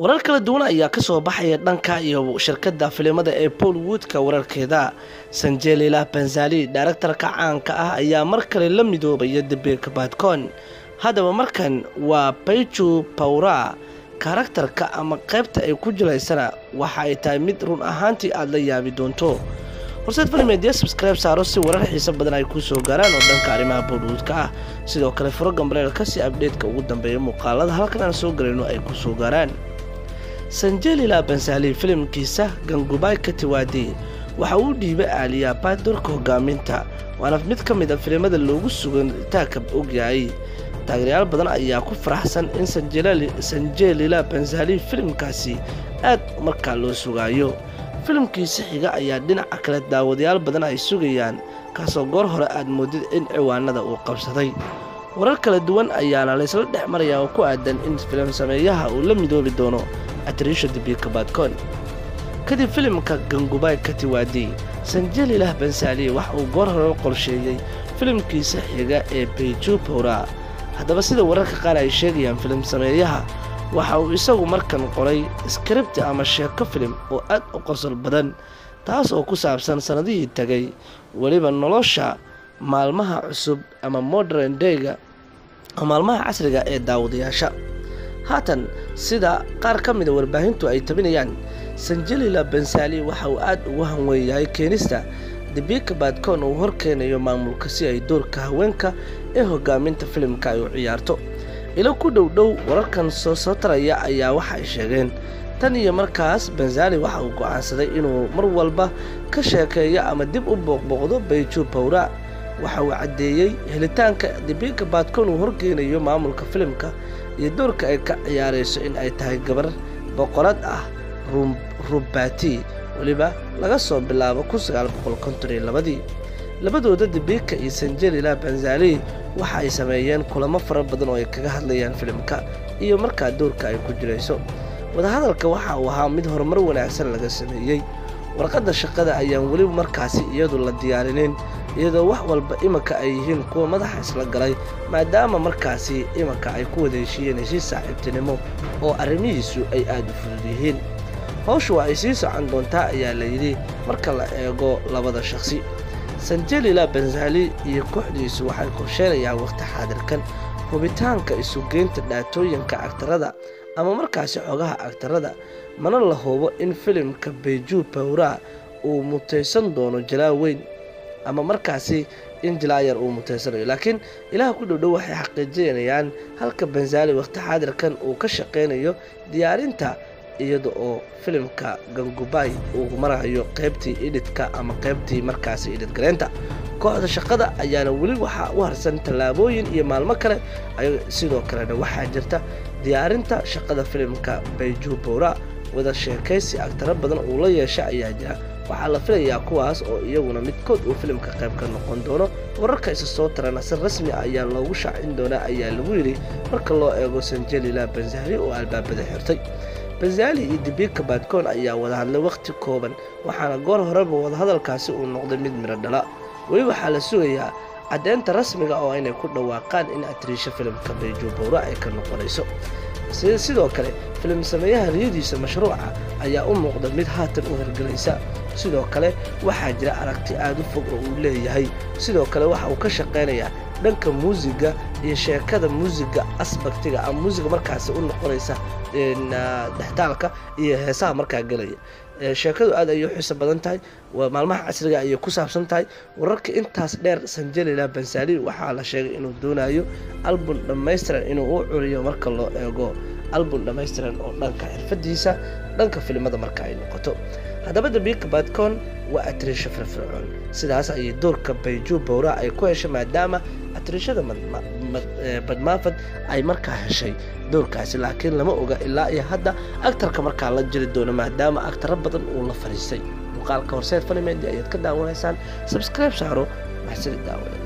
warar kala duwan ayaa ka soo baxaya dhanka iyo shirkadda filimada ee bollywoodka wararkeeda. Sanjelila benzali daaraktarka caanka ah ayaa mar kale la midoobaya debeeka badcon haddaba markan waa bayju bawra karaktarka ama qaybta ay ku jilaysana waxa ay tahay mid run ahaantii aada la yaabi doonto. Horseed falimeediya subscribe saaro si warar xiiso badan ay kuu soo gaaraan oo dhanka arrimaha bollywoodka ah. Sidoo kale furo gambareelka si abdheedka ugu dambeeya muuqaalada halkan aan soo galayno ay ku soo gaaraan sanjelila bensali filimkiisa gangubay katiwaadi waxa uu dhiibay aaliyaabad doorka hogaaminta waana mid ka mid a filimada loogu sugataaka ogyahay taageerayaal badan ayaa ku faraxsan in sanjelila benzali filimkaasi aad markaa loo sugaayo. Filimkiisa xiga ayaa dhinaca kale daawadayaal badan ay sugayaan kaasoo goor hore aad moodid in ciwaanada uu qabsaday. Warar kala duwan ayaana laysla dhex marayaa oo ku aadan in filim sameeyaha uu la midoobi doono badcon kadib filimka gangubay katiwaadi sanjelilah bensali waxa uu goor hore qorsheeyey filimkiisa xiga ee beiju bowra haddaba sida wararka qaar ay sheegayaan filim sameeyaha waxa uu isagu markan qoray skribti ama sheeko filim oo aad u qosol badan taas oo ku saabsan sannadihii tegay weliba nolosha maalmaha cusub ama modern dayga oo maalmaha casriga ee daawadayaasha haatan sida qaar ka mida warbaahintu ay tabinayaan sanjelila bensali waxa uu aad ugu hanweeyahay keenista debika badcon uu horkeenayo maamulka si ay doorka haweenka ee hogaaminta filimka ay u ciyaarto. Ilo ku dhow dhow wararkan soo soo taraya ayaa waxa ay sheegeen. Tan iyo markaas benzali waxa uu go'aansaday inuu mar walba ka sheekeeyo ama dib u booqbooqdo bayju bawra waxa uu caddeeyey helitaanka debika badcon uu horgeynayo maamulka filimka iyo doorka ay ka ciyaarayso in ay tahay gabar boqorad ah rubbati weliba laga soo bilaabo ii labadooda debika iyo sanjelila benzali waxa ay sameeyeen kulamo fara badan oo ay kaga hadlayaan filimka iyo markaa doorka ay ku jirayso. Wadahadalka waxa uu ahaa mid horumar wanaagsan laga sameeyey warqadda shaqada ayaan weliba markaasi iyadu la diyaarinin iyadoo wax walba imanka ay yihiin kuwa madaxa isla galay maadaama markaasi imanka ay ku wada heshiiyeen heshiis saaxiibtinimo oo arrimihiisu ay aada u fudud yihiin. Howshu waa ay sii socon doontaa ayaa layidhi marka la eego labada shaqsi sanjelila benzali iyo kooxdiisu waxay qorsheynayaan wakhti xaadirkan hubitaanka isugeynta dhaatooyinka agtarada ama markaasi xogaha agtarada mana la hubo in filimka beiju bawra uu mutaysan doono jalaa weyn ama markaasi in jilaayar uu mutaysanayo. Laakiin ilaah ku dhowdhow waxay xaqiijinayaan halka benzali wakhti xaadirkan uu ka shaqaynayo diyaarinta iyada oo filimka gangubay uu marayo qaybtii idhidka ama qaybtii markaasi idhidgaleynta kooxda shaqada ayaana weli waxaa u harsan tallaabooyin iyo maalmo kale. Sidoo kalena waxaa jirta diyaarinta shaqada filimka bayju bowra wada sheekaysi agtaro badan uu la yeesha ayaa jira. Waxaa la filayaa kuwaas oo iyaguna midkood uu filimka qayb ka noqon doono. Wararka isa soo tarana si rasmi ah ayaa loogu shaacin doonaa ayaa lagu yidhi marka loo eego sanjelila benzali oo albaabada xirtay. Benzali iyo debika badcon ayaa wada hadlay wakhti kooban waxaana goor horeba wadahadalkaasi uu noqday mid midho dhala weli waxaa la sugayaa caddeynta rasmiga oo inay ku dhawaaqaan in atriisha filimka bayju bowra ay ka noqonayso. Sidoo kale filim sameeyaha riyadiisa mashruuca ayaa u muuqda mid haatan u hirgelaysa sidoo kale waxaa jira aragti aada u fog oo uu leeyahay. Sidoo kale waxa uu ka shaqaynayaa dhanka muusiga iyo sheekada muusiga asbaktiga ama muusiga markaasi u noqonaysa dhextaalka iyo heesaha markaa gelaya sheekadu aad ayay xiso badan tahay maalmaha casriga ayay ku saabsan tahay. Wararka intaas dheer sanjelila bensali waxaa la sheegay inuu doonayo album dhammaystiran inuu u curiyo marka loo eego album dhammaystiran oo dhanka xirfadiisa dhanka filimada marka ay noqoto. Haddaba debika badcon waa atriisha firfircoon. Sidaas ayay doorka bayju bowra ay ku heshay maadaama atriishada badmaafad ay markaa heshay doorkaasi laakiin lama oga ilaa iyo hadda agtarka markaa la jiri doono maadaama agtaro badan uu la fadhiistay muuqaalka horseed falimeedi ayaad ka daawanaysaan sabscribe saaro maxsidi daawada